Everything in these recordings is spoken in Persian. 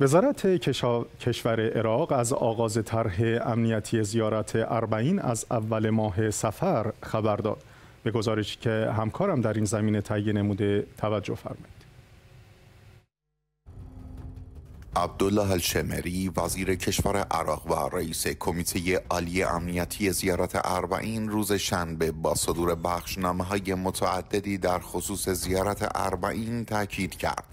وزارت کشور عراق از آغاز طرح امنیتی زیارت اربعین از اول ماه سفر خبر داد. به گزارشی که همکارم در این زمینه تهیه نموده توجه فرمایید. عبدالله الشمری وزیر کشور عراق و رئیس کمیته عالی امنیتی زیارت اربعین روز شنبه با صدور بخشنامه های متعددی در خصوص زیارت اربعین تاکید کرد.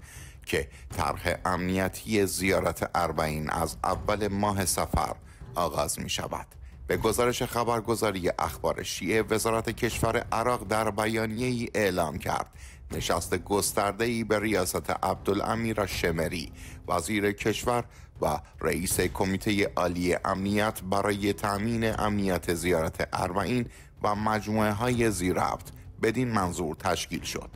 که طرح امنیتی زیارت اربعین از اول ماه سفر آغاز می شود. به گزارش خبرگزاری اخبار شیعه وزارت کشور عراق در بیانیه ای اعلام کرد نشست گسترده ای به ریاست عبدالامیر شمری وزیر کشور و رئیس کمیته عالی امنیت برای تأمین امنیت زیارت اربعین و مجموعه های زیرفت بدین منظور تشکیل شد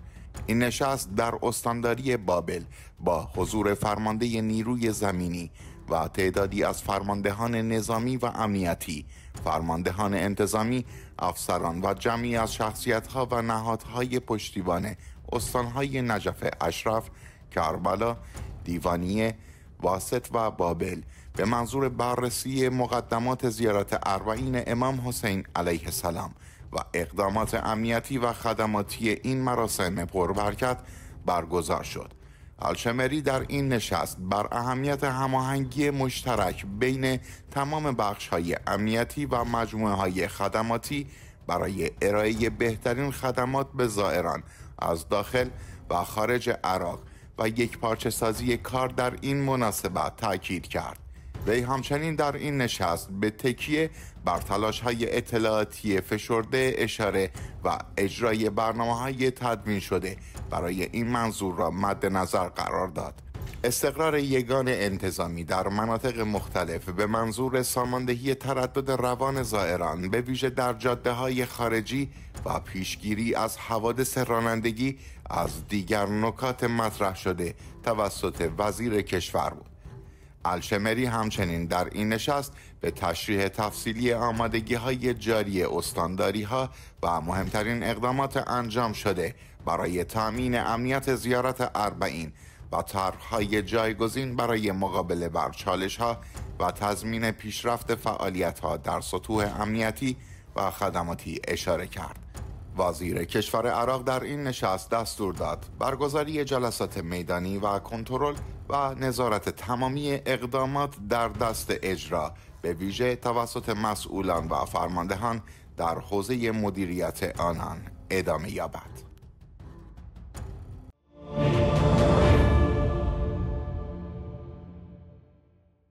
این نشست در استانداری بابل با حضور فرمانده نیروی زمینی و تعدادی از فرماندهان نظامی و امنیتی فرماندهان انتظامی افسران و جمعی از شخصیتها و نهادهای پشتیبان استانهای نجف اشرف کربلا دیوانیه واسط و بابل به منظور بررسی مقدمات زیارت اربعین امام حسین علیه السلام. و اقدامات امنیتی و خدماتی این مراسم پربرکت برگزار شد الشمری در این نشست بر اهمیت هماهنگی مشترک بین تمام بخش های امنیتی و مجموعه های خدماتی برای ارائه بهترین خدمات به زائران از داخل و خارج عراق و یک پارچه سازی کار در این مناسبت تاکید کرد. وی همچنین در این نشست به تکیه بر تلاش های اطلاعاتی فشرده اشاره و اجرای برنامه های تدوین شده برای این منظور را مد نظر قرار داد. استقرار یگان انتظامی در مناطق مختلف به منظور ساماندهی تردد روان زائران به ویژه در جاده های خارجی و پیشگیری از حوادث رانندگی از دیگر نکات مطرح شده توسط وزیر کشور بود. الشمری همچنین در این نشست به تشریح تفصیلی آمادگی های جاری استانداری ها و مهمترین اقدامات انجام شده برای تامین امنیت زیارت اربعین و طرحهای جایگزین برای مقابله بر چالش ها و تضمین پیشرفت فعالیت ها در سطوح امنیتی و خدماتی اشاره کرد. وزیر کشور عراق در این نشست دستور داد برگزاری جلسات میدانی و کنترل و نظارت تمامی اقدامات در دست اجرا به ویژه توسط مسئولان و فرماندهان در حوزه مدیریت آنان ادامه یابد.